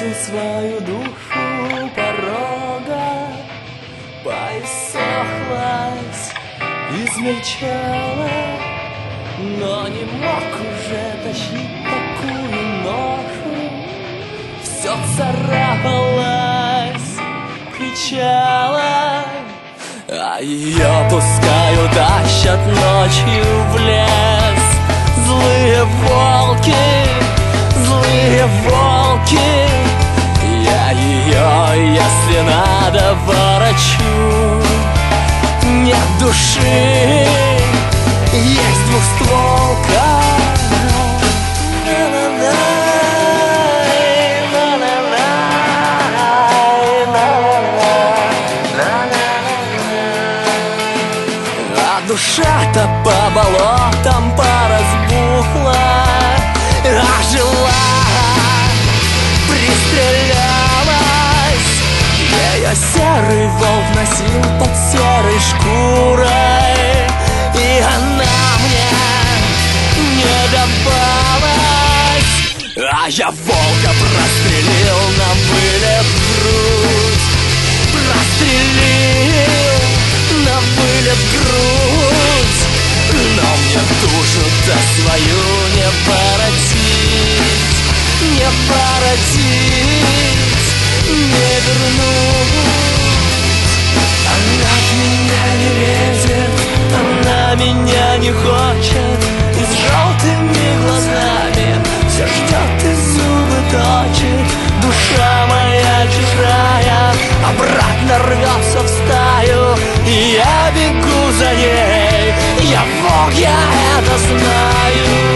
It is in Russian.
бросил свою душу порога, Поисохлась, измельчала, Но не мог уже тащить такую ношу. Все царапалась кричала, А ее пускаю тащат ночью в лес. Злые волки, злые волки, души, есть двухстволка А душа-то по болотам поразбухла А жила пристрелялась. Ее серый волк носил я волка прострелил на вылет грудь. Прострелил на вылет грудь. Но мне душу-то свою не воротить Не вернуть nosso nariz